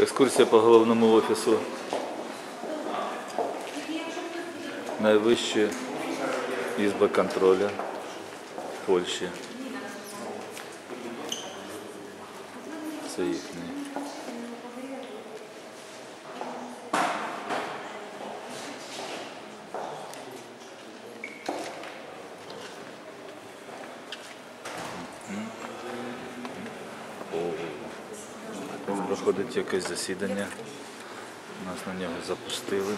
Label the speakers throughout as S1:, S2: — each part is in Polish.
S1: Екскурсія по головному офісу Найвища ізба контролю Польщі. Це їхній. Проходить якесь засідання. Нас на нього запустили.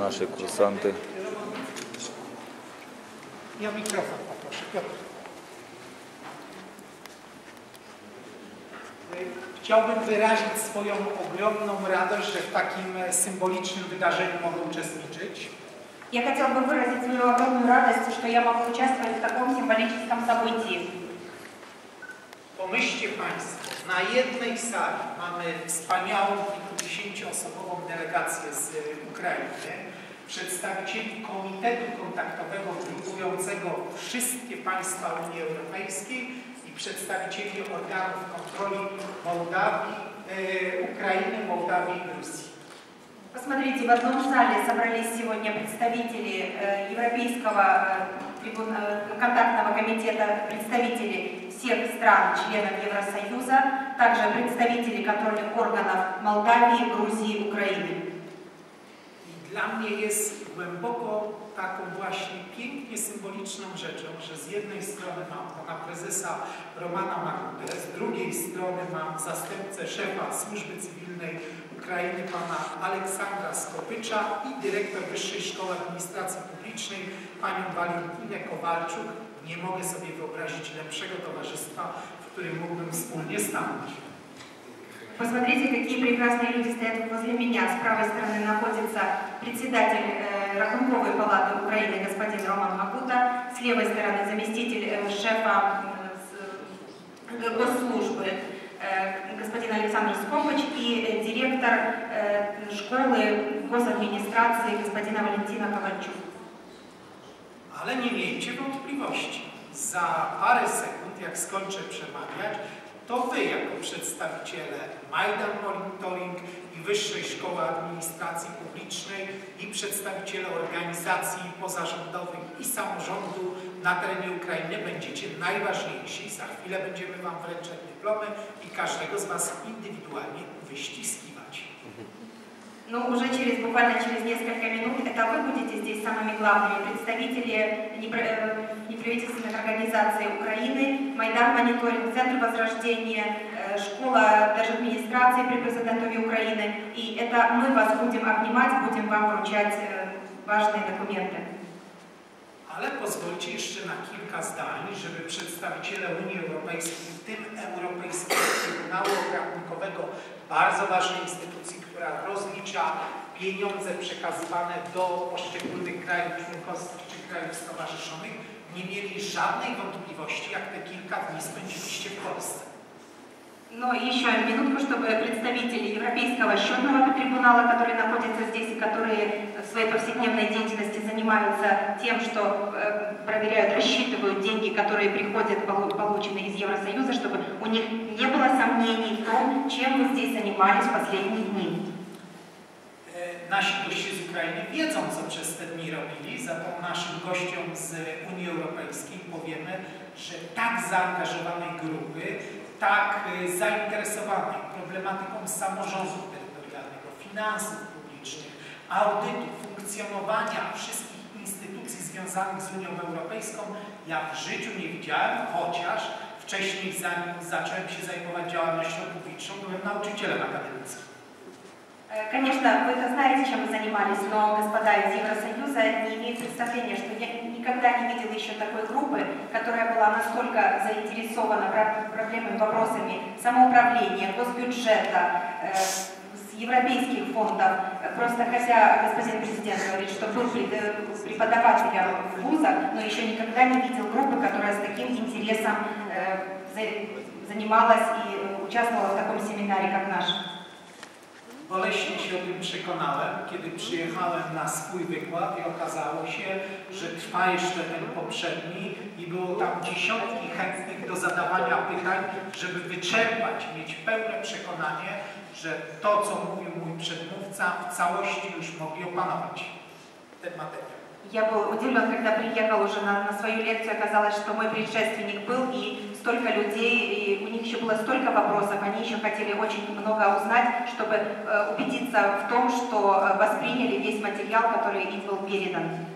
S1: Наші курсанти.
S2: Ja mikrofon poproszę. Piotr. Chciałbym wyrazić swoją ogromną radość, że w takim e, symbolicznym wydarzeniu mogę uczestniczyć.
S3: Я хотел бы выразить свою огромную радость, что я могу участвовать в таком символическом событии.
S2: Pomyślcie Państwo, na jednej sali mamy wspaniałą kilkudziesięcioosobową delegację z e, Ukrainy, przedstawicieli Komitetu Kontaktowego grupującego wszystkie państwa Unii Europejskiej i przedstawicieli organów kontroli Mołdawii, e, Ukrainy, Mołdawii i Gruzji.
S3: Посмотрите, в одном зале собрались сегодня представители э, Европейского э, э, контактного комитета, представители всех стран, членов Евросоюза, также представители контрольных органов Молдавии, Грузии, Украины.
S2: Dla mnie jest głęboko taką właśnie pięknie symboliczną rzeczą, że z jednej strony mam pana prezesa Romana Makudę, z drugiej strony mam zastępcę szefa służby cywilnej Ukrainy pana Aleksandra Skopycza i dyrektor Wyższej Szkoły Administracji Publicznej panią Walentynę Kowalczuk. Nie mogę sobie wyobrazić lepszego towarzystwa, w którym mógłbym wspólnie stanąć.
S3: Посмотрите, какие прекрасные люди стоят возле меня. С правой стороны находится председатель э, Рахунковой палаты Украины господин Роман Макута. С левой стороны заместитель э, шефа э, с- госслужбы э, господин Александр Скопыч и э, директор э, школы госадминистрации господина Валентина Ковальчук.
S2: Ale nie miejcie wątpliwości. Za parę sekund, jak skończę przemawiać, to Wy jako przedstawiciele Majdan Monitoring i Wyższej Szkoły Administracji Publicznej i przedstawiciele organizacji pozarządowych i samorządu na terenie Ukrainy będziecie najważniejsi. Za chwilę będziemy Wam wręczać dyplomy i każdego z Was indywidualnie wyściskiwać.
S3: Но уже через, буквально через несколько минут это вы будете здесь самыми главными представители э, неправительственных организаций Украины, Майдан Мониторинг, Центр Возрождения, э, Школа даже администрации при президентове Украины. И это мы вас будем обнимать, будем вам вручать э, важные документы.
S2: Ale pozwólcie jeszcze na kilka zdań, żeby przedstawiciele Unii Europejskiej, w tym Europejskiego Trybunału Obrachunkowego, bardzo ważnej instytucji, która rozlicza pieniądze przekazywane do poszczególnych krajów członkowskich czy krajów stowarzyszonych, nie mieli żadnej wątpliwości, jak te kilka dni spędziliście w Polsce.
S3: Но еще минутку, чтобы представители Европейского счетного трибунала, которые находятся здесь и которые в своей повседневной деятельности занимаются тем, что э, проверяют, рассчитывают деньги, которые приходят, полу- полученные из Евросоюза, чтобы у них не было сомнений в том, чем вы здесь занимались в последние дни.
S2: E, Nasi goście z Ukrainy wiedzą, co przez te dni robili, to naszym gościom z Unii Europejskiej powiemy, że tak zaangażowanej grupy, tak e, zainteresowanej problematyką samorządu terytorialnego, finansów publicznych, audytu, funkcjonowania wszystkich instytucji związanych z Unią Europejską, ja w życiu nie widziałem, chociaż wcześniej, zanim zacząłem się zajmować działalnością publiczną, byłem nauczycielem akademickim.
S3: Э, Конечно, вы это знаете, чем вы занимались, но господа из Евросоюза не имеют представления, что я никогда не видела еще такой группы, которая была настолько заинтересована про- проблемами, вопросами самоуправления, госбюджета, э, с с европейских фондов. Просто хотя господин президент говорит, что был пред- э, преподавателем в вузах, но еще никогда не видел группы, которая с таким интересом э, за- занималась и э, участвовала в таком семинаре, как наш.
S2: Boleśnie się o tym przekonałem, kiedy przyjechałem na swój wykład i okazało się, że trwa jeszcze ten poprzedni i było tam dziesiątki chętnych do zadawania pytań, żeby wyczerpać, mieć pełne przekonanie, że to, co mówił mój przedmówca, w całości już mogli opanować ten materiał.
S3: Я был удивлен, когда приехал уже на, на свою лекцию, оказалось, что мой предшественник был, и столько людей, и у них еще было столько вопросов, они еще хотели очень много узнать, чтобы э, убедиться в том, что э, восприняли весь материал, который им был передан.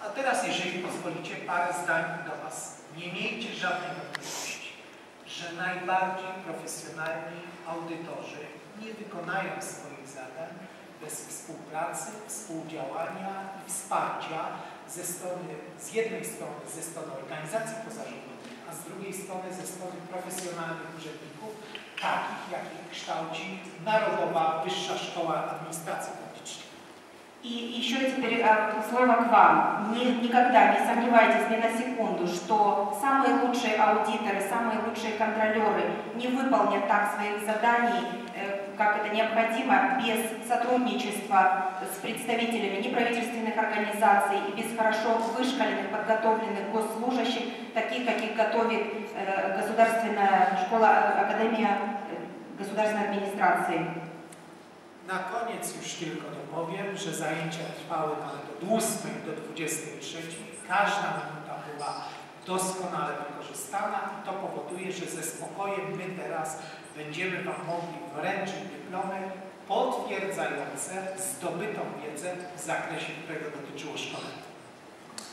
S2: A teraz, jeżeli pozwolicie, parę zdań do Was. Nie miejcie żadnej wątpliwości, że najbardziej profesjonalni audytorzy nie wykonają swoich zadań bez współpracy, współdziałania i wsparcia ze strony, z jednej strony ze strony organizacji pozarządowych, a z drugiej strony ze strony profesjonalnych urzędników, takich jakich kształci Narodowa Wyższa Szkoła Administracji Publicznej.
S3: И еще теперь э, слово к вам. Ни- никогда не сомневайтесь ни на секунду, что самые лучшие аудиторы, самые лучшие контролеры не выполнят так своих заданий, э, как это необходимо, без сотрудничества с представителями неправительственных организаций и без хорошо вышкаленных, подготовленных госслужащих, таких, каких готовит э, Государственная школа, э, Академия государственной администрации.
S2: Na koniec już tylko dopowiem, że zajęcia trwały nawet od 8 do 23. Każda minuta była doskonale wykorzystana i to powoduje, że ze spokojem my teraz będziemy Wam mogli wręczyć dyplomy potwierdzające zdobytą wiedzę w zakresie, którego dotyczyło szkolenia.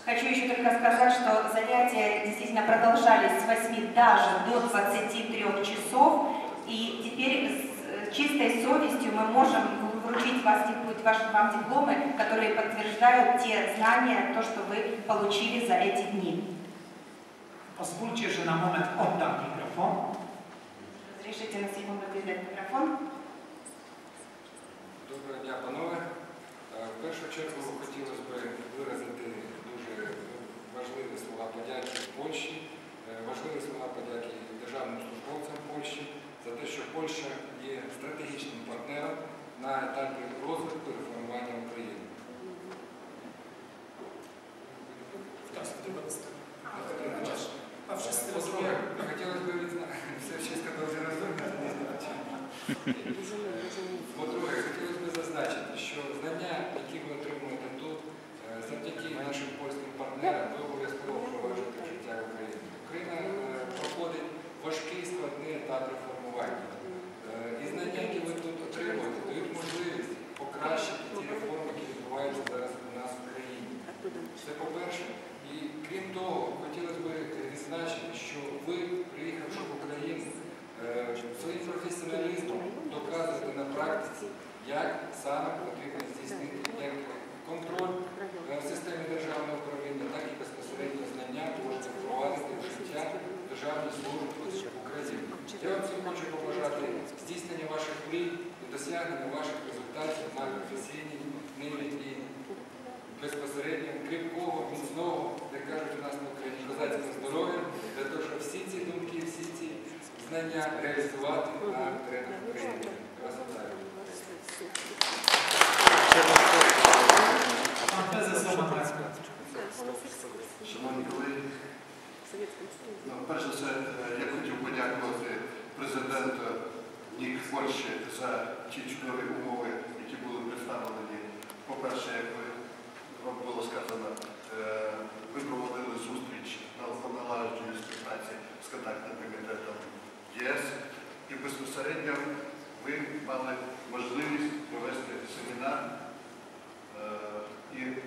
S3: Хочу еще только сказать, что занятия действительно продолжались с 8 даже до 23 часов. И теперь с чистой совестью мы можем вручить вас, дип- ваш- вам дипломы, которые подтверждают те знания, то, что вы получили за эти дни.
S2: Pozwólcie, że na moment oddam mikrofon.
S3: Разрешите на секунду передать микрофон.
S4: Доброго дня, панове. Е, В першу чергу хотілося б виразити дуже важливі слова подяки Польщі, е, важливі слова подяки на етапі розвитку і реформування України.
S2: Kto z którego wystąpi? Chociaż chyba wszyscy
S4: По-друге,
S2: rozumieją.
S4: хотілося б відзнати, все ще сказав, що розуміти, Практиці, як саме потрібно здійснити як контроль е, в системі державного управління, так і безпосередньо знання можете впровадити в життя державної служби в Україні. Я вам всім хочу побажати здійснення ваших мрій і досягнення ваших результатів на професійній ниві і безпосередньо кріпкого, міцного, як кажуть у нас на Україні, козацького здоров'я, для того, щоб всі ці думки, всі ці знання реалізувати на теренах України. Вас
S5: Шановні колеги, ну, перш за все, е, я хотів подякувати президенту НІК Польщі за ті чудові умови, які були представлені. По-перше, як вам було сказано, е, ви проводили зустріч на налагодженні співпраці з контактним комітетом ЄС і безпосередньо ви мали можливість провести семінар Е, І е,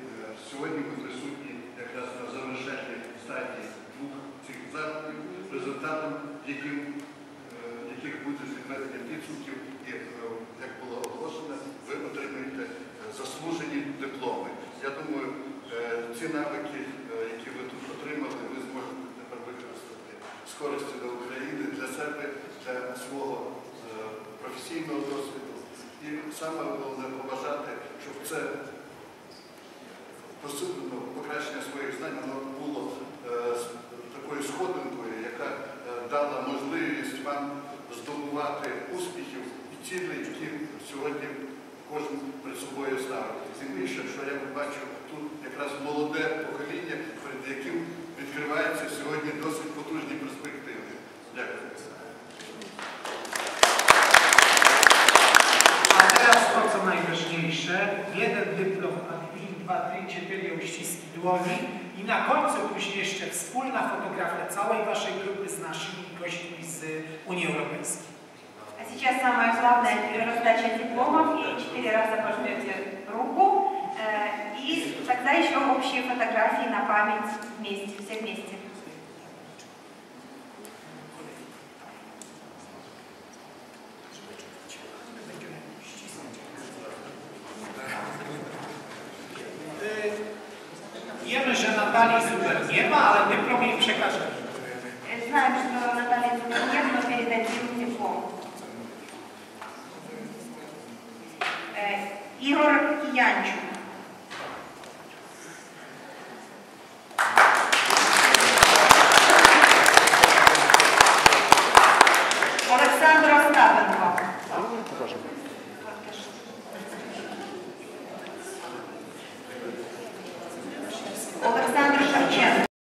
S5: сьогодні ми присутні якраз на завершальній стадії двох цих заходів, результатом е, яких буде підведення підсумків, і, як було оголошено, ви отримаєте заслужені дипломи. Я думаю, ці навики, які ви тут отримали, ви зможете тепер використати з користю до України для себе, для свого професійного досвіду. І саме головне побажати, щоб це посилено покращення своїх знань воно було е, такою сходинкою, яка е, дала можливість вам здобувати успіхів і цілей, які сьогодні кожен перед собою ставить. Тим більше, що я бачу тут якраз молоде покоління, перед яким відкриваються сьогодні досить потужні перспективи.
S2: dwa, trzy, cztery uściski dłoni i na końcu później jeszcze wspólna fotografia całej waszej grupy z naszymi gośćmi z Unii Europejskiej.
S3: А сейчас самое главное – раздача дипломов, и четыре раза пожмете руку, э, и тогда еще общие фотографии на память вместе, все вместе.
S2: Natalii Zuber nie ma, ale dyplom jej przekażemy.
S3: Э, Знаем, что Наталья Зубер нет, но передадим диплом. Э, Игорь Киянчук.